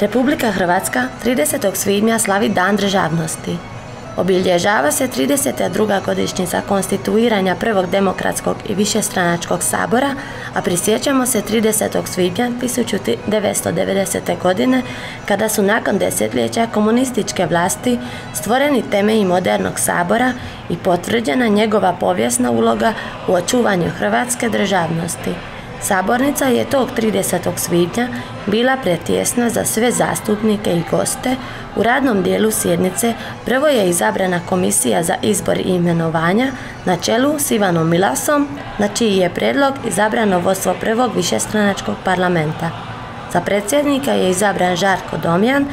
Republika Hrvatska 30. svibnja slavi Dan državnosti. Obilježava se 32. godišnjica konstituiranja prvog demokratskog i višestranačkog sabora, a prisjećamo se 30. svibnja 1990. godine kada su nakon desetljeća komunističke vlasti stvoreni temelji modernog sabora i potvrđena njegova povijesna uloga u očuvanju hrvatske državnosti. Sabornica je tog 30. svibnja bila pretjesna za sve zastupnike i goste. U radnom dijelu sjednice prvo je izabrana komisija za izbor i imenovanja na čelu s Ivanom Milasom, na čiji je predlog izabrano vodstvo prvog višestranačkog parlamenta. Za predsjednika je izabran Žarko Domjan,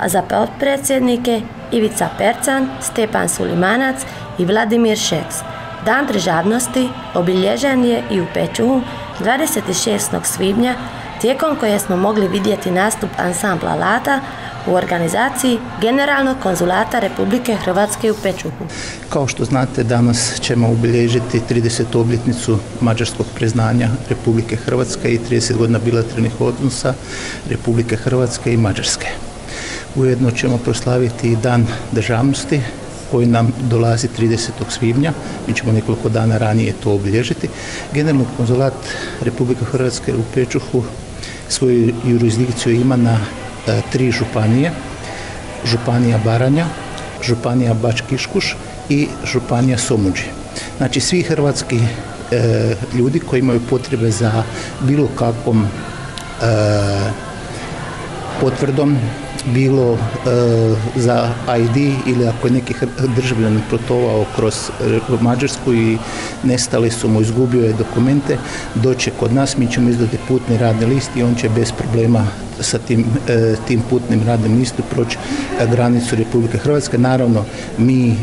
a za potpredsjednike Ivica Percan, Stepan Sulimanac i Vladimir Šeks. Dan državnosti obilježen je i u Pečuhu 26. svibnja tijekom koje smo mogli vidjeti nastup ansambla Lata u organizaciji Generalnog konzulata Republike Hrvatske u Pečuhu. Kao što znate, danas ćemo obilježiti 30. obljetnicu mađarskog priznanja Republike Hrvatske i 30 godina bilateralnih odnosa Republike Hrvatske i Mađarske. Ujedno ćemo proslaviti i dan državnosti koji nam dolazi 30. svibnja. Mi ćemo nekoliko dana ranije to obilježiti. Generalni konzulat Republike Hrvatske u Pečuhu svoju jurisdikciju ima na e, tri županije. Županija Baranja, Županija Bačkiškuš i Županija Somuđi. Znači svi hrvatski e, ljudi koji imaju potrebe za bilo kakvom e, potvrdom bilo e, za ID ili ako je neki državljanin protovao kroz Mađarsku i nestali su mu, izgubio je dokumente, doće kod nas, mi ćemo izdati putni radni list i on će bez problema sa tim, e, tim putnim radnim listom proći granicu Republike Hrvatske. Naravno, mi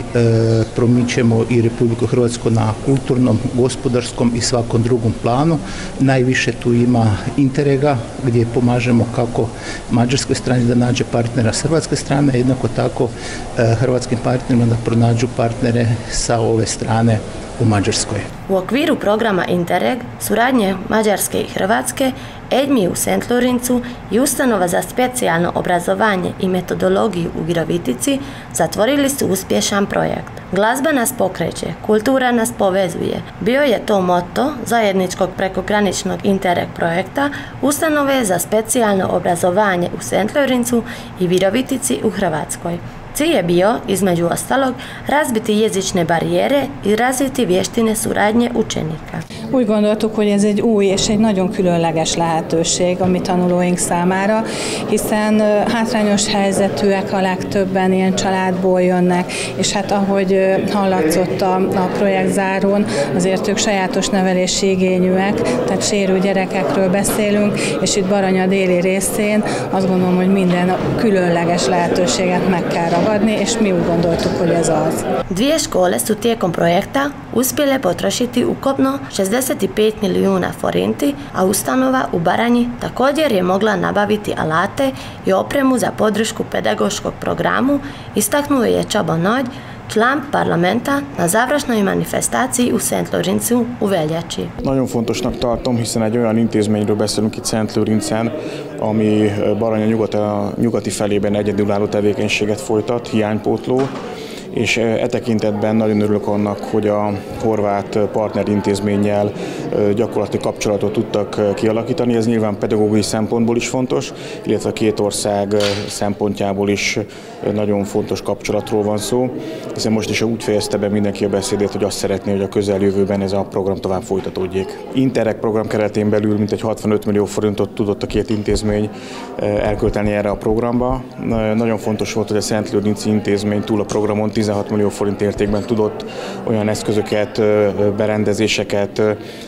promičemo i Republiku Hrvatsku na kulturnom, gospodarskom i svakom drugom planu. Najviše tu ima interega gdje pomažemo kako mađarskoj strani da nađe partnera s hrvatske strane, jednako tako e, hrvatskim partnerima da pronađu partnere sa ove strane u Mađarskoj. U okviru programa Interreg, suradnje Mađarske i Hrvatske, EDMI u St. Lorincu i Ustanova za specijalno obrazovanje i metodologiju u Virovitici zatvorili su uspješan projekt. Glazba nas pokreće, kultura nas povezuje. Bio je to moto zajedničkog prekograničnog Interreg projekta Ustanove za specijalno obrazovanje u St. Lorincu i Virovitici u Hrvatskoj. Cilj je bio, između ostalog, razbiti jezične barijere és razviti vieštine suradnye učenika. Úgy gondoltuk, hogy ez egy új és egy nagyon különleges lehetőség a mi tanulóink számára, hiszen hátrányos helyzetűek a legtöbben ilyen családból jönnek, és hát ahogy hallatszott a, a projekt zárón, azért ők sajátos nevelési igényűek, tehát sérő gyerekekről beszélünk, és itt Baranya déli részén azt gondolom, hogy minden különleges lehetőséget meg kell ragadni, és mi úgy gondoltuk, hogy ez az. Dvije škole su tijekom projekta uspjele potrošiti ukupno 65 milijuna forinti, a ustanova u Baranji također je mogla nabaviti alate i opremu za podršku pedagoškog programu, istaknuo je Csaba Nagy, član parlamenta na završnoj manifestácii u Szent Lőrincű u veljači. Nagyon fontosnak tartom, hiszen egy olyan intézményről beszélünk itt Szent Lőrincen, ami Baranya nyugati, nyugati felében egyedülálló tevékenységet folytat, hiánypótló, és e tekintetben nagyon örülök annak, hogy a horvát partnerintézménnyel gyakorlati kapcsolatot tudtak kialakítani. Ez nyilván pedagógiai szempontból is fontos, illetve a két ország szempontjából is nagyon fontos kapcsolatról van szó, hiszen most is úgy fejezte be mindenki a beszédét, hogy azt szeretné, hogy a közeljövőben ez a program tovább folytatódjék. Interreg program keretén belül mintegy 65 millió forintot tudott a két intézmény elkölteni erre a programba. Nagyon fontos volt, hogy a Szent Lőrinci intézmény túl a programon 16 millió forint értékben tudott olyan eszközöket, berendezéseket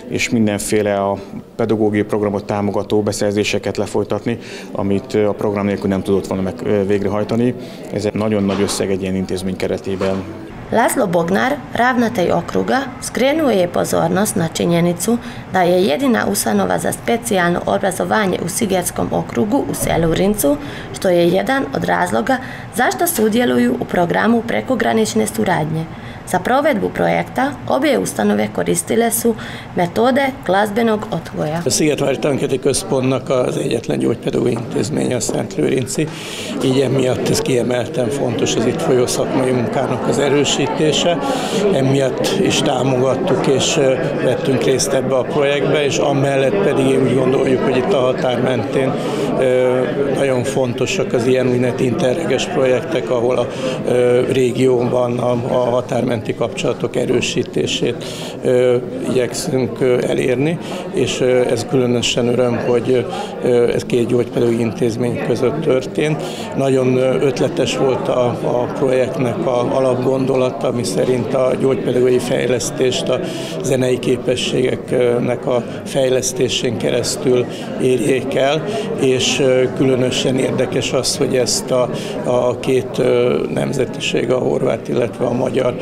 és mindenféle a pedagógiai programot támogató beszerzéseket lefolytatni, amit a program nélkül nem tudott volna meg végrehajtani. Ez egy nagyon nagy összeg egy ilyen intézmény keretében. Laszlo Bognar, ravnatelj okruga, skrenuo je pozornost na činjenicu da je jedina ustanova za specijalno obrazovanje u Sigerskom okrugu u selu Rincu, što je jedan od razloga zašto sudjeluju u programu prekogranične suradnje. Za provedbu projekta obje ustanove koristile su metode glazbenog odgoja. A Szigetvári Tanketi Központnak az egyetlen gyógypedagógiai intézménye a Szent Lőrinci, így emiatt ez kiemelten fontos az itt folyó szakmai munkának az erősítése. Emiatt is támogattuk és vettünk részt ebbe a projektbe, és amellett pedig én úgy gondoljuk, hogy itt a határ mentén nagyon fontosak az ilyen úgynevezett interreges projektek, ahol a régióban a, a határmenti kapcsolatok erősítését igyekszünk elérni, és ez különösen öröm, hogy ez két gyógypedagógiai intézmény között történt. Nagyon ötletes volt a, a projektnek a alapgondolata, ami szerint a gyógypedagógiai fejlesztést a zenei képességeknek a fejlesztésén keresztül érjék el, és különösen érdekes az, hogy ezt a, a két nemzetiség, a horvát, illetve a magyar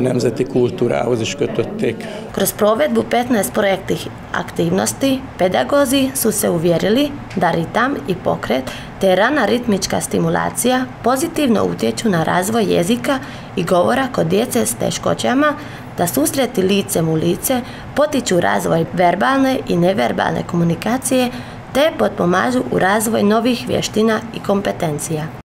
nemzeti kultúrához is kötötték. Kroz provedbu 15 projektnih aktivnosti, pedagozi su se uvjerili da ritam i pokret te rana ritmička stimulacija pozitivno utječu na razvoj jezika i govora kod djece s teškoćama, da susreti licem u lice potiču razvoj verbalne i neverbalne komunikacije te potpomažu u razvoj novih vještina i kompetencija.